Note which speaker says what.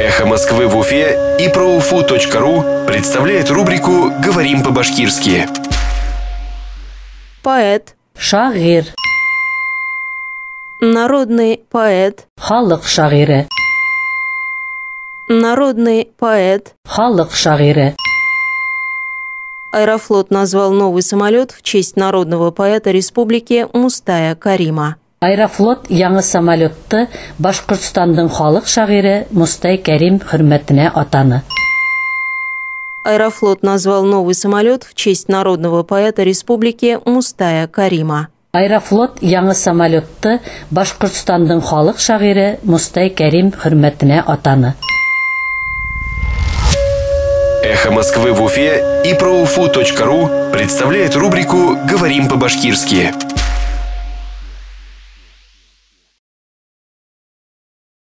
Speaker 1: «Эхо Москвы» в Уфе и проуфу.ру представляет рубрику «Говорим по-башкирски».
Speaker 2: Поэт,
Speaker 3: Шагыйрь,
Speaker 2: народный поэт,
Speaker 3: халык шагыйре,
Speaker 2: народный поэт.
Speaker 3: халык шагыйре.
Speaker 2: Аэрофлот назвал новый самолет в честь народного поэта республики Мустая Карима.
Speaker 3: Аэрофлот яңы самолетты Башкортстандың халык шагыйре Мустай Кәрим хөрмәтенә атаны.
Speaker 2: Аэрофлот назвал новый самолет в честь народного поэта республики Мустая Карима.
Speaker 3: Аэрофлот яңы самолетты Башкортстандың халык шагыйре Мустай Кәрим хөрмәтенә атаны.
Speaker 1: «Эхо Москвы» в Уфе и проуфу.ру представляет рубрику «Говорим по-башкирски».